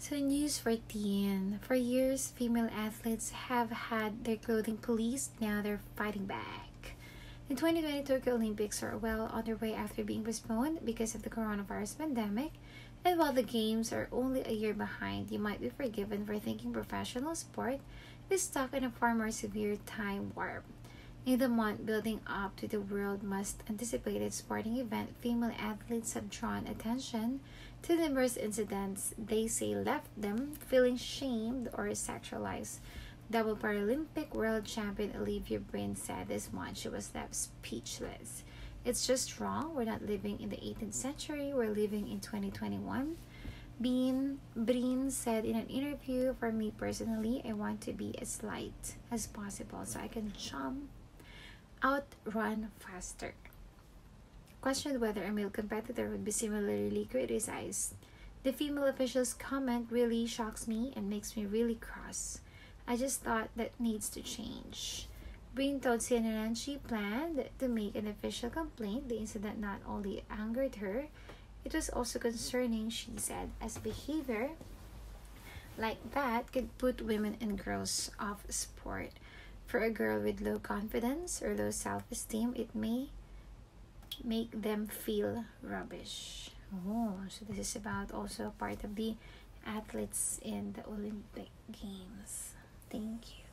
So, news for teen. For years, female athletes have had their clothing policed. Now they're fighting back. The 2020 Tokyo Olympics are well on their way after being postponed because of the coronavirus pandemic. And while the games are only a year behind, you might be forgiven for thinking professional sport is stuck in a far more severe time warp. In the month building up to the world most anticipated sporting event, female athletes have drawn attention to numerous incidents they say left them feeling shamed or sexualized. Double Paralympic world champion Olivia Breen said this month she was left speechless. It's just wrong. We're not living in the 18th century, we're living in 2021. Bean Breen said in an interview, For me personally, I want to be as light as possible so I can jump outrun faster. Questioned whether a male competitor would be similarly criticized. The female official's comment really shocks me and makes me really cross. I just thought that needs to change. Breen told CNN she planned to make an official complaint. The incident not only angered her, it was also concerning, she said, as behavior like that could put women and girls off sport. For a girl with low confidence or low self esteem, it may make them feel rubbish. Oh, so this is about also a part of the athletes in the Olympic Games. Thank you.